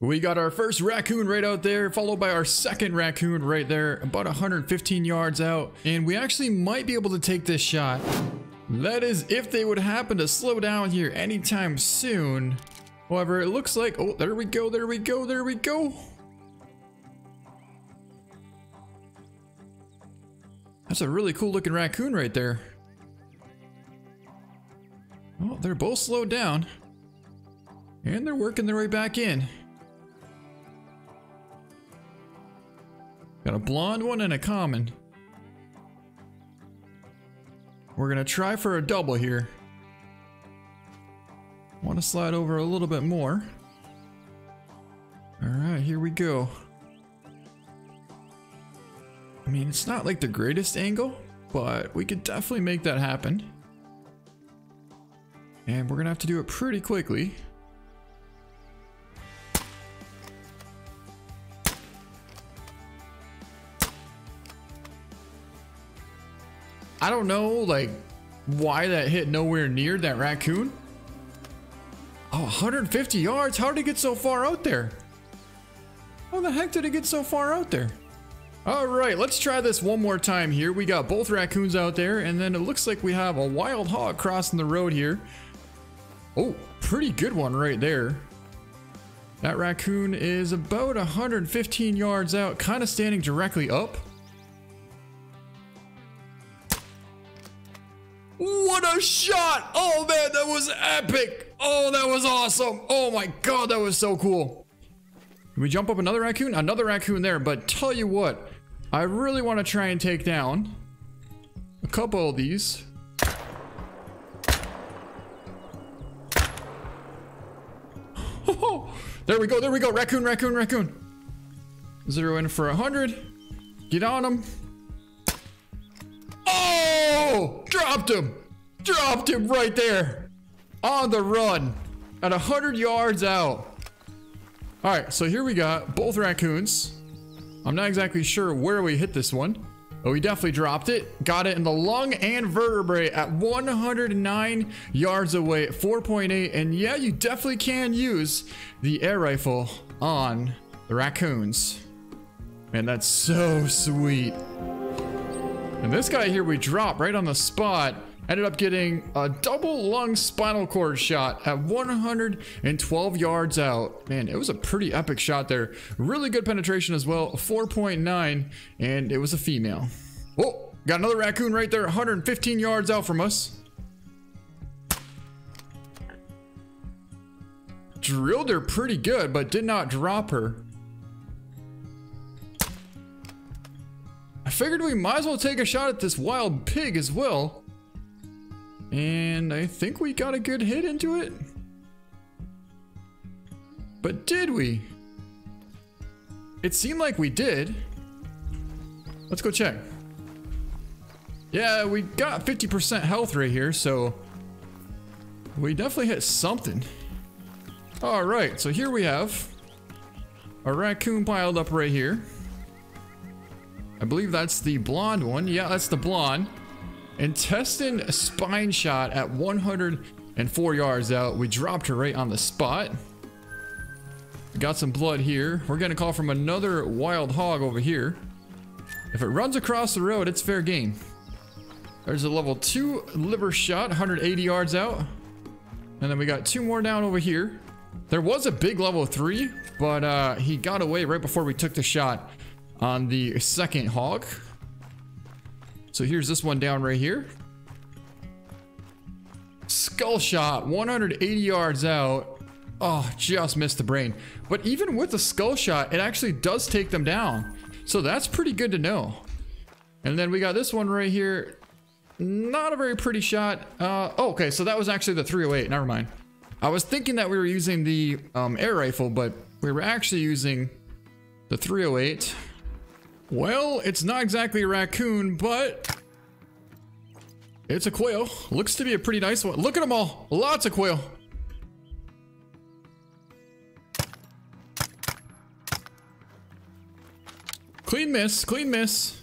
We got our first raccoon right out there, followed by our second raccoon right there, about 115 yards out. And we actually might be able to take this shot. That is if they would happen to slow down here anytime soon. However, it looks like, oh, there we go, there we go, there we go. That's a really cool looking raccoon right there. Oh, they're both slowed down. And they're working their way back in. Got a blonde one and a common. We're gonna try for a double here. Want to slide over a little bit more. Alright, here we go. I mean, it's not like the greatest angle, but we could definitely make that happen. And we're gonna have to do it pretty quickly. I don't know, like, why that hit nowhere near that raccoon. Oh, 150 yards? How did it get so far out there? How the heck did it get so far out there? All right, let's try this one more time here. We got both raccoons out there, and then it looks like we have a wild hog crossing the road here. Oh, pretty good one right there. That raccoon is about 115 yards out, kind of standing directly up. What a shot! Oh man, that was epic! Oh, that was awesome! Oh my god, that was so cool. Can we jump up another raccoon? Another raccoon there, but tell you what, I really want to try and take down a couple of these. There we go, there we go. Raccoon, raccoon, raccoon. Zero in for a hundred. Get on him. Oh! Dropped him! Dropped him right there! On the run! At 100 yards out. Alright, so here we got both raccoons. I'm not exactly sure where we hit this one. But we definitely dropped it. Got it in the lung and vertebrae at 109 yards away at 4.8. And yeah, you definitely can use the air rifle on the raccoons. Man, that's so sweet. And this guy here we dropped right on the spot. Ended up getting a double lung spinal cord shot at 112 yards out. Man, it was a pretty epic shot there. Really good penetration as well, 4.9, and it was a female. Oh, got another raccoon right there, 115 yards out from us. Drilled her pretty good, but did not drop her. Figured we might as well take a shot at this wild pig as well. And I think we got a good hit into it. But did we? It seemed like we did. Let's go check. Yeah, we got 50% health right here, so we definitely hit something. All right, so here we have a raccoon piled up right here. I believe that's the blonde one. Yeah, that's the blonde. Intestine spine shot at 104 yards out. We dropped her right on the spot. Got some blood here. We're gonna call from another wild hog over here. If it runs across the road, it's fair game. There's a level two liver shot, 180 yards out. And then we got two more down over here. There was a big level three, but uh, he got away right before we took the shot on the second hog. So here's this one down right here. Skull shot, 180 yards out. Oh, just missed the brain. But even with the skull shot, it actually does take them down. So that's pretty good to know. And then we got this one right here. Not a very pretty shot. Uh, oh, okay, so that was actually the 308. Never mind. I was thinking that we were using the um, air rifle, but we were actually using the 308. Well, it's not exactly a raccoon, but it's a quail. Looks to be a pretty nice one. Look at them all. Lots of quail. Clean miss, clean miss.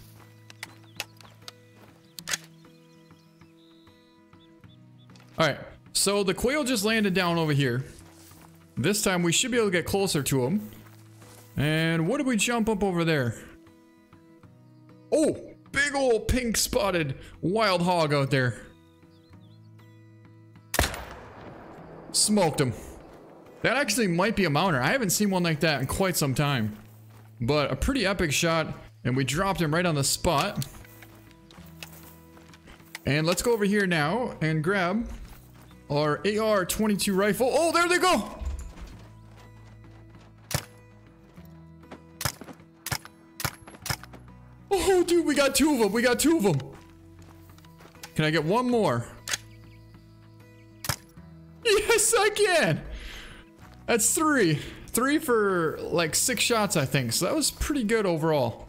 All right, so the quail just landed down over here. This time we should be able to get closer to him. And what did we jump up over there? Oh, big old pink spotted wild hog out there. Smoked him. That actually might be a mounter. I haven't seen one like that in quite some time. But a pretty epic shot. And we dropped him right on the spot. And let's go over here now and grab our AR-22 rifle. Oh, there they go! Got two of them. We got two of them. Can I get one more? Yes, I can. That's three. Three for like six shots, I think. So that was pretty good overall.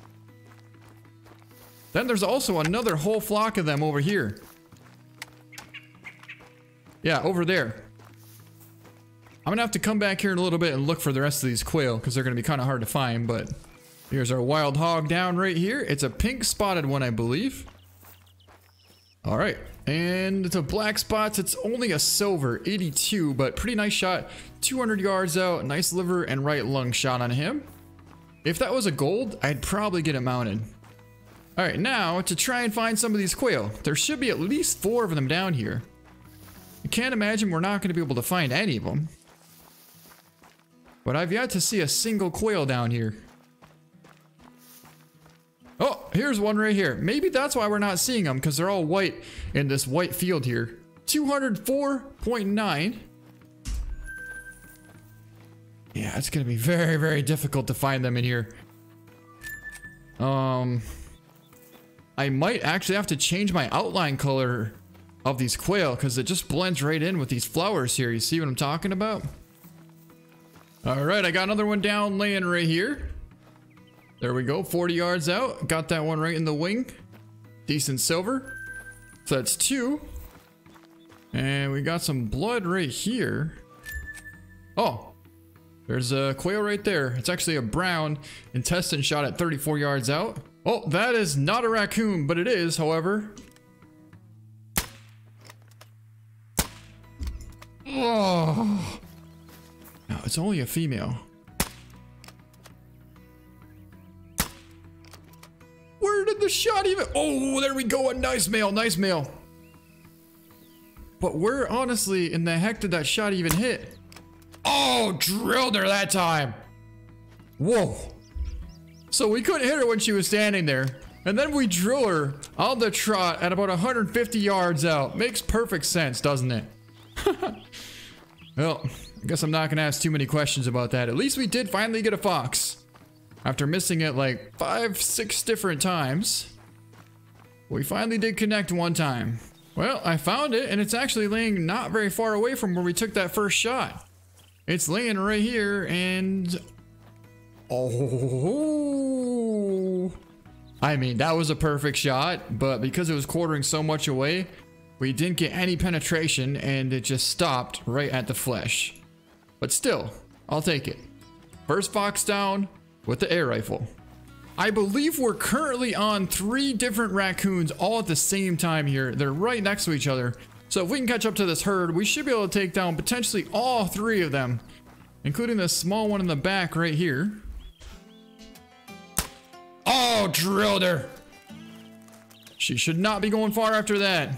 Then there's also another whole flock of them over here. Yeah, over there. I'm gonna have to come back here in a little bit and look for the rest of these quail because they're gonna be kind of hard to find, but here's our wild hog down right here. It's a pink spotted one, I believe. All right, and it's a black spots. It's only a silver, 82, but pretty nice shot. 200 yards out, nice liver and right lung shot on him. If that was a gold, I'd probably get it mounted. All right, now to try and find some of these quail. There should be at least four of them down here. I can't imagine we're not going to be able to find any of them. But I've yet to see a single quail down here. Oh, here's one right here. Maybe that's why we're not seeing them, because they're all white in this white field here. 204.9. Yeah, it's going to be very, very difficult to find them in here. Um, I might actually have to change my outline color of these quail because it just blends right in with these flowers here. You see what I'm talking about? All right, I got another one down laying right here. There we go, 40 yards out. Got that one right in the wing. Decent silver. So that's two. And we got some blood right here. Oh, there's a quail right there. It's actually a brown intestine shot at 34 yards out. Oh, that is not a raccoon, but it is, however. Oh. No, it's only a female. The shot even? Oh, there we go. A nice male. Nice male. But where, honestly, in the heck did that shot even hit? Oh, drilled her that time. Whoa. So we couldn't hit her when she was standing there. And then we drill her on the trot at about 150 yards out. Makes perfect sense, doesn't it? well, I guess I'm not gonna ask too many questions about that. At least we did finally get a fox. After missing it like five, six different times. We finally did connect one time. Well, I found it and it's actually laying not very far away from where we took that first shot. It's laying right here and... Oh... I mean, that was a perfect shot, but because it was quartering so much away, we didn't get any penetration and it just stopped right at the flesh. But still, I'll take it. First fox down with the air rifle. I believe we're currently on three different raccoons all at the same time here. They're right next to each other. So if we can catch up to this herd, we should be able to take down potentially all three of them, including the small one in the back right here. Oh, drilled her. She should not be going far after that.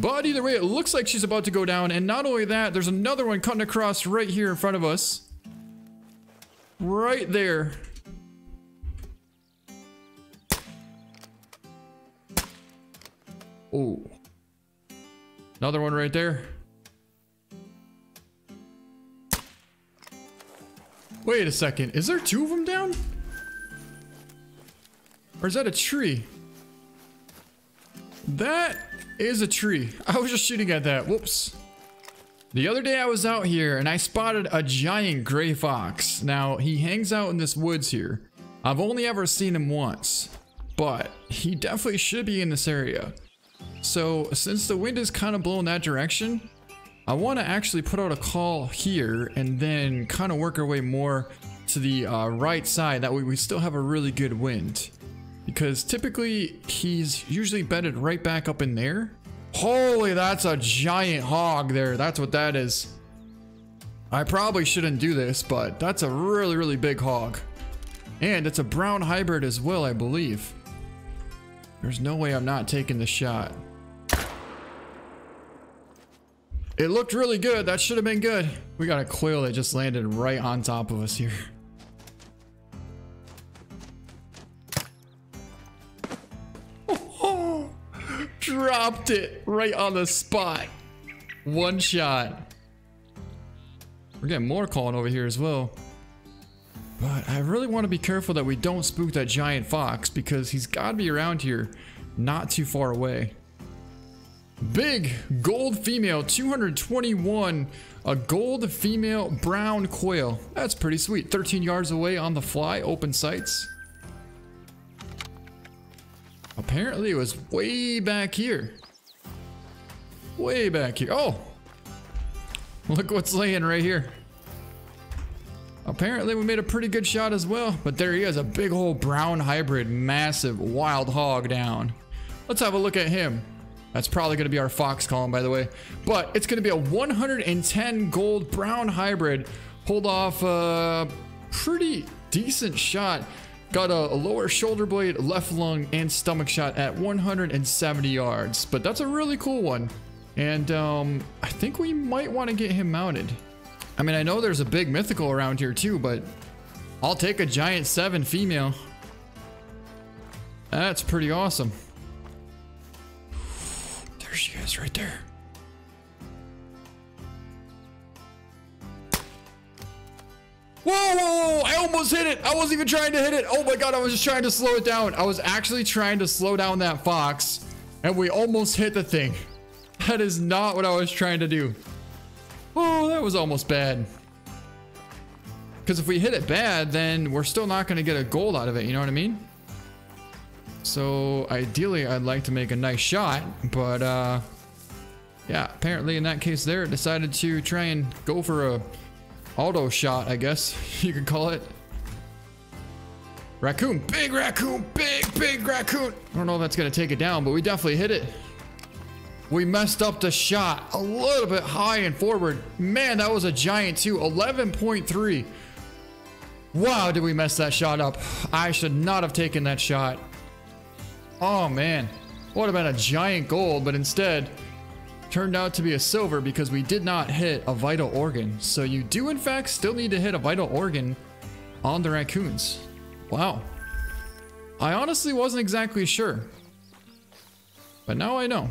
But either way, it looks like she's about to go down. And not only that, there's another one cutting across right here in front of us. Right there. Oh. Another one right there. Wait a second. Is there two of them down? Or is that a tree? That is a tree. I was just shooting at that. Whoops. The other day I was out here and I spotted a giant gray fox. Now, he hangs out in this woods here. I've only ever seen him once, but he definitely should be in this area. So, since the wind is kind of blowing that direction, I want to actually put out a call here and then kind of work our way more to the uh, right side. That way we still have a really good wind. Because typically he's usually bedded right back up in there. Holy, that's a giant hog there. That's what that is. I probably shouldn't do this, but that's a really, really big hog. And it's a brown hybrid as well, I believe. There's no way I'm not taking the shot. It looked really good. That should have been good. We got a quail that just landed right on top of us here. dropped it right on the spot. One shot. We're getting more calling over here as well. But I really want to be careful that we don't spook that giant fox because he's got to be around here not too far away. Big gold female, 221. A gold female brown quail. That's pretty sweet. 13 yards away on the fly, open sights. Apparently it was way back here. Way back here. Oh! Look what's laying right here. Apparently we made a pretty good shot as well, but there he is, a big old brown hybrid, massive wild hog down. Let's have a look at him. That's probably going to be our fox column, by the way. But it's going to be a 110 gold brown hybrid. Pulled off a pretty decent shot. Got a, a, lower shoulder blade, left lung, and stomach shot at 170 yards. But that's a really cool one. And um, I think we might want to get him mounted. I mean, I know there's a big mythical around here too, but I'll take a giant seven female. That's pretty awesome. There she is right there. Whoa, whoa, whoa, I almost hit it. I wasn't even trying to hit it. Oh my God, I was just trying to slow it down. I was actually trying to slow down that fox and we almost hit the thing. That is not what I was trying to do. Oh, that was almost bad. Because if we hit it bad, then we're still not going to get a gold out of it. You know what I mean? So ideally, I'd like to make a nice shot. But uh, yeah, apparently in that case there, it decided to try and go for a auto shot, I guess you could call it. Raccoon, big raccoon, big, big raccoon. I don't know if that's to take it down, but we definitely hit it. We messed up the shot a little bit high and forward. Man, that was a giant too. 11.3. Wow, did we mess that shot up. I should not have taken that shot. Oh man, would have been a giant gold, but instead turned out to be a silver because we did not hit a vital organ. So you do in fact still need to hit a vital organ on the raccoons. Wow. I honestly wasn't exactly sure. But now I know.